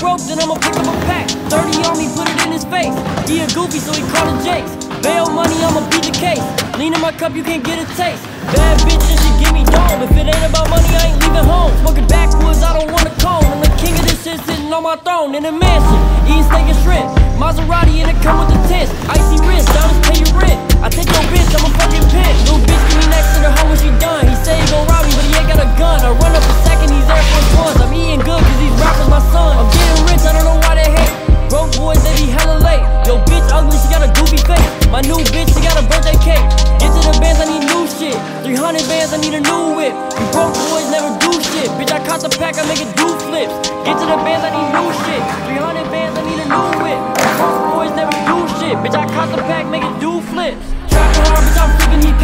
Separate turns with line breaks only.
broke, then I'ma pick up a pack. 30 on me, put it in his face. He a goofy, so he call it Jakes. Bail money, I'ma beat the case. Lean in my cup, you can't get a taste. Bad bitch, bitches, she give me dome. If it ain't about money, I ain't leaving home. Smoking backwoods, I don't want a cone. I'm the king of this shit, sitting on my throne in a mansion. Eating steak and shrimp. 300 I need a new whip. You broke boys never do shit. Bitch, I caught the pack, I make it do flips. Get to the bands, I need new shit. 300 bands, I need a new whip. Broke boys never do shit. Bitch, I caught the pack, make it do flips. Trapping hard, bitch, I'm flipping